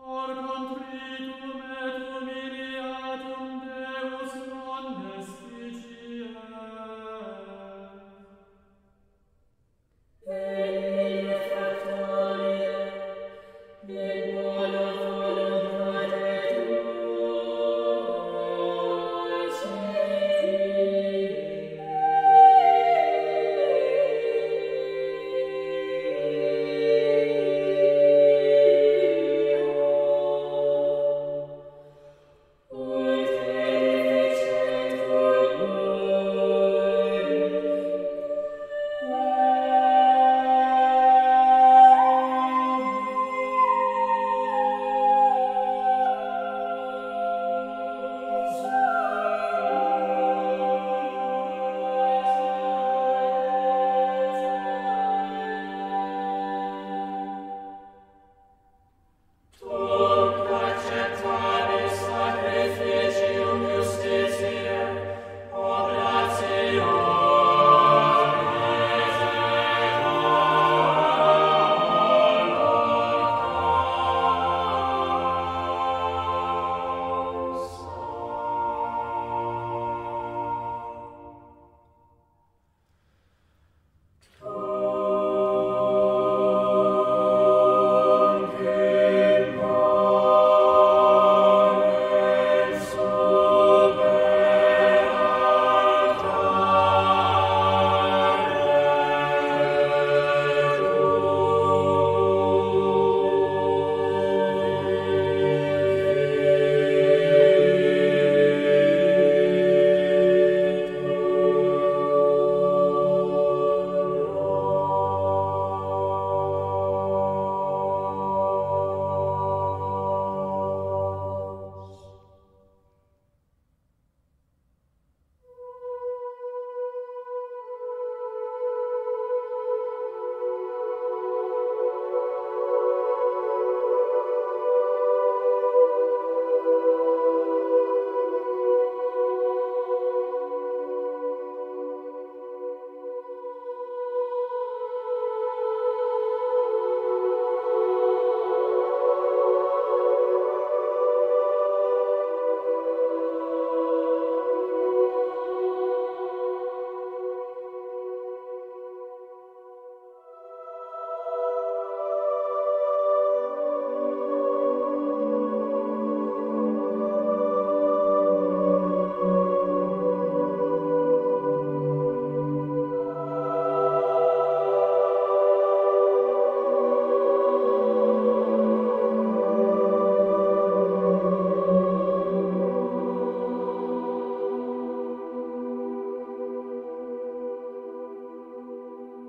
Lord.